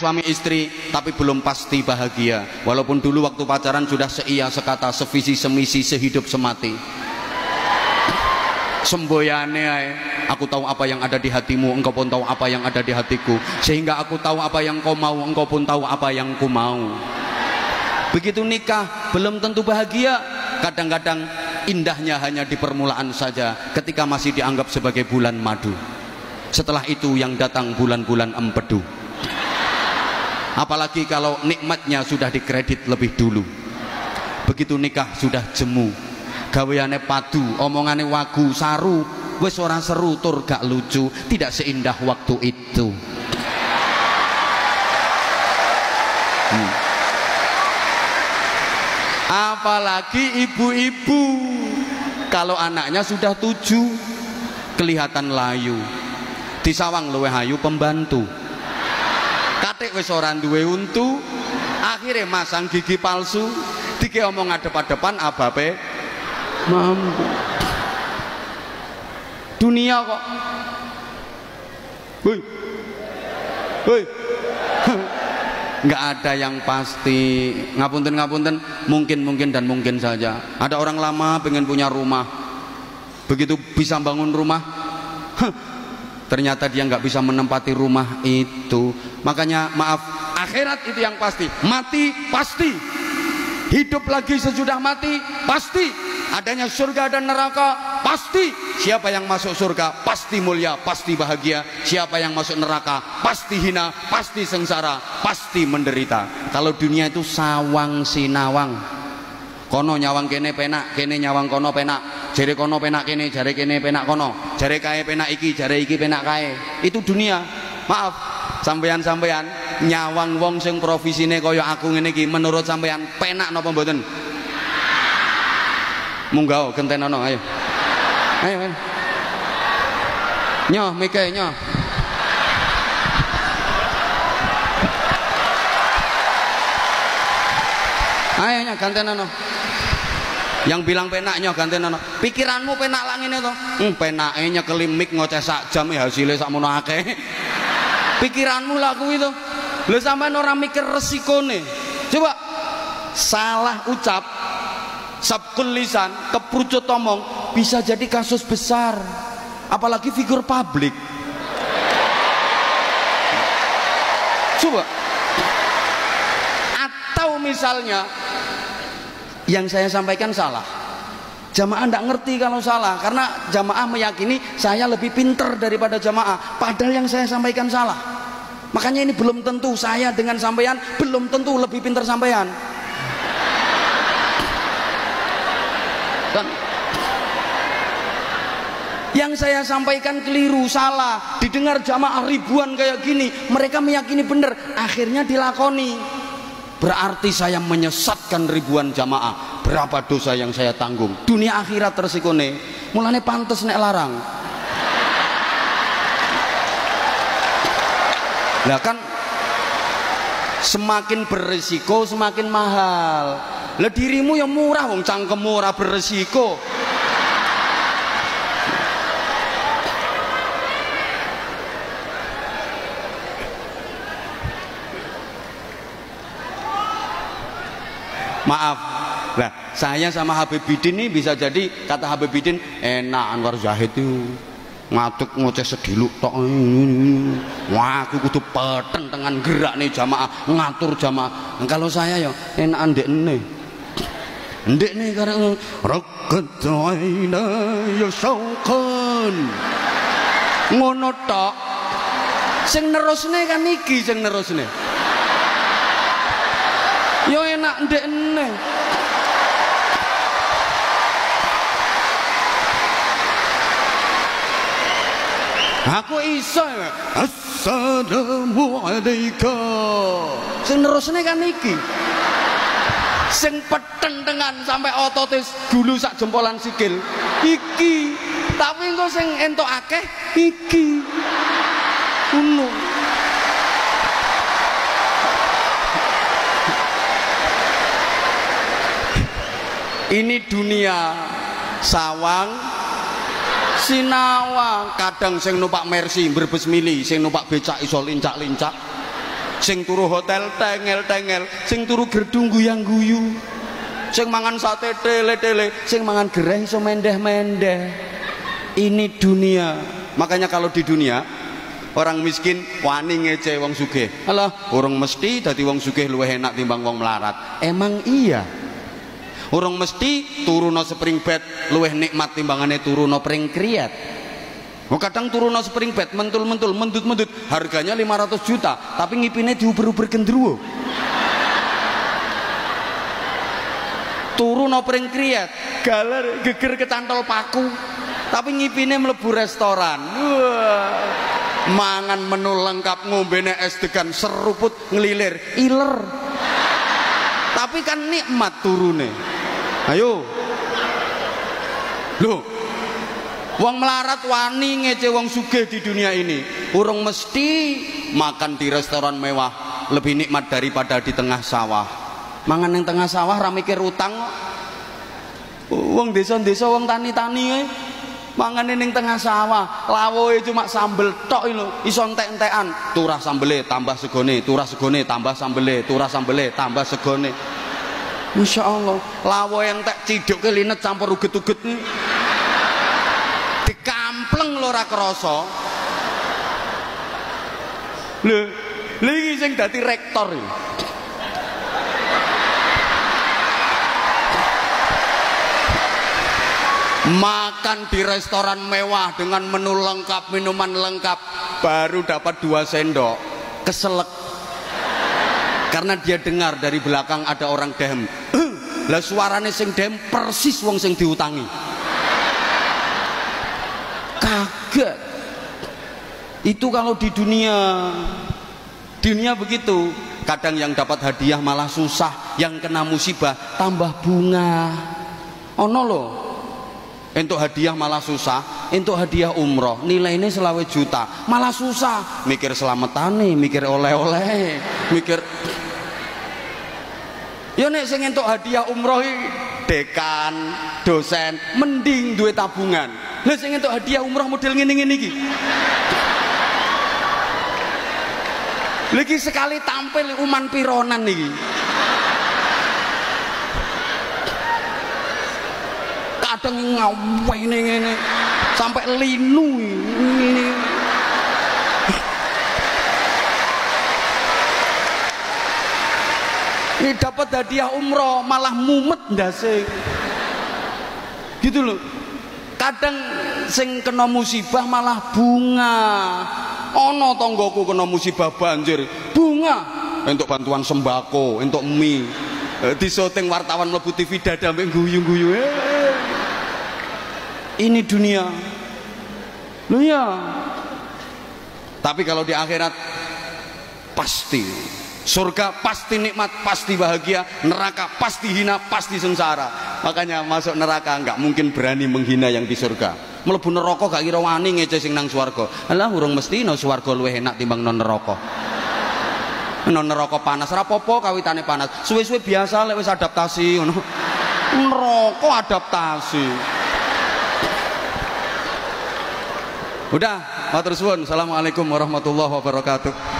suami istri tapi belum pasti bahagia. Walaupun dulu waktu pacaran sudah seia sekata sevisi semisi sehidup semati. Semboyane aku tahu apa yang ada di hatimu engkau pun tahu apa yang ada di hatiku. Sehingga aku tahu apa yang kau mau engkau pun tahu apa yang ku mau. Begitu nikah belum tentu bahagia. Kadang-kadang indahnya hanya di permulaan saja ketika masih dianggap sebagai bulan madu. Setelah itu yang datang bulan-bulan empedu apalagi kalau nikmatnya sudah dikredit lebih dulu. Begitu nikah sudah jemu. Gaweane padu omongane wagu saru wis ora seru tur gak lucu. Tidak seindah waktu itu. Hmm. apalagi ibu-ibu kalau anaknya sudah tujuh kelihatan layu. Di sawang luwe hayu pembantu katik wis ora duwe untu akhirnya masang gigi palsu dike omong adep-adepan abape mampu dunia kok. Woi woi nggak ada yang pasti. Ngapunten ngapunten mungkin mungkin dan mungkin saja. Ada orang lama pengen punya rumah. Begitu bisa bangun rumah ternyata dia nggak bisa menempati rumah itu. Makanya maaf akhirat itu yang pasti. Mati pasti. Hidup lagi sesudah mati pasti. Adanya surga dan neraka pasti. Siapa yang masuk surga pasti mulia pasti bahagia. Siapa yang masuk neraka pasti hina pasti sengsara pasti menderita. Kalau dunia itu sawang sinawang kono nyawang kene penak kene nyawang kono penak. Jare kono penak kene jare kene penak kono. Jare kae penak iki jare iki penak kae. Itu dunia. Maaf sampean-sampean nyawang wong sing provisine kaya aku ngene iki menurut sampean penak napa mboten? Munggah gentenono ayo. Ayo ayo. Nyoh mike nyoh. Ayo nyoh gantenono yang bilang penak nyoh gantenono pikiranmu penak lang ini toh hmm, penake nyekeli ngoceh sak jam ya hasilnya sak mono akeh. Pikiranmu laku itu lho sampean orang mikir resikone. Coba salah ucap sabkul lisan keprucut omong bisa jadi kasus besar. Apalagi figur publik. Coba atau misalnya yang saya sampaikan salah. Jamaah tidak ngerti kalau salah karena jamaah meyakini saya lebih pinter daripada jamaah. Padahal yang saya sampaikan salah. Makanya ini belum tentu saya dengan sampean belum tentu lebih pinter sampean. Yang saya sampaikan keliru salah. Didengar jamaah ribuan kayak gini mereka meyakini benar akhirnya dilakoni berarti saya menyesatkan ribuan jamaah. Berapa dosa yang saya tanggung? Dunia akhirat tersikone. Mulane pantas nek larang. Nah kan semakin berisiko semakin mahal. Lah dirimu yang murah wong cangkem murah beresiko maaf. Lah saya sama Habib Bidin ini bisa jadi kata Habib Bidin enak Anwar Zahid itu. Ngatuk ngoceh sediluk tok. Wah aku kudu peteng dengan gerak nih jamaah ngatur jamaah. Kalau saya ya enak andek nih. Ndek nih karena rakat aina ya syauqan ngono tok. Sing nerusne kan iki sing nerusne yo enak ndek nih aku iso assalamualaikum sing nerusne kan iki. Sing petentengan sampai ototis dulu sak jempolan sikil. Iki. Tapi engko sing entuk akeh iki. Ngono ini dunia sawang sinawang. Kadang sing numpak mercy berbes mili sing numpak becak iso lincak-lincak. Sing turu hotel tengel-tengel. Sing turu gerdung guyang-guyu sing mangan sate tele-tele. Sing mangan gereh iso mendeh-mendeh. Ini dunia. Makanya kalau di dunia orang miskin wani ngece wong sugih. Alah orang mesti dadi wong sugih luwih enak timbang wong melarat. Emang iya orang mesti turuno spring bed luwih nikmat timbangane turuno pring kriat kadang turun spring bed mentul-mentul mendut-mendut harganya 500 juta tapi ngipine diuber-uber gendruwo. Turu no pring kriat galer geger kecantol paku tapi ngipine melebu restoran. Mangan menu lengkap ngombene es degan seruput ngelilir iler. Tapi kan nikmat turune ayo. Loh. Wong melarat wani ngece wong sugih di dunia ini. Urung mesti makan di restoran mewah lebih nikmat daripada di tengah sawah. Mangan yang tengah sawah ra mikir utang. Wong desa-desa wong tani-tani mangan ning tengah sawah lawoe cuma sambel tok lho iso entek-entekan. Turah sambele tambah segone turah segone tambah sambele turah sambele tambah segone Masya Allah lawo yang tak ciduk ke linet campur uget-uget dikampleng lho ra krasa lho iki sing dadi rektor makan di restoran mewah dengan menu lengkap minuman lengkap baru dapat dua sendok. Keselek karena dia dengar dari belakang ada orang dem. Lah suaranya sing dem persis wong sing diutangi. Kaget itu kalau di dunia dunia begitu kadang yang dapat hadiah malah susah yang kena musibah tambah bunga. Ono loh untuk hadiah malah susah untuk hadiah umroh nilai ini selawe juta malah susah. Mikir nih mikir oleh-oleh mikir ya nek sing untuk hadiah umroh dekan dosen mending duit tabungan. Lha sing untuk hadiah umroh model ngene-ngene iki. Lagi sekali tampil uman pironan nih kadang ngawe ini ini sampai linu ini ini dapat hadiah umroh malah mumet ndase. Gitu loh. Kadang sing kena musibah malah bunga. Ono tonggoku kena musibah banjir. Bunga. Untuk bantuan sembako untuk mie. Eh, di syuting wartawan mlebu TV dada guyu-guyu. Eh ini dunia. Lu ya tapi kalau di akhirat pasti surga pasti nikmat pasti bahagia neraka pasti hina pasti sengsara. Makanya masuk neraka nggak mungkin berani menghina yang di surga. Melebu neraka gak kira wani ngece sing nang swarga. Alah urung mesti no swarga luwih enak timbang non neraka. Non neraka panas. Apa-apa kawitane panas. Suwe-suwe biasa lek wis adaptasi ngono. Neraka adaptasi. Udah, matur suwun. Assalamualaikum warahmatullahi wabarakatuh.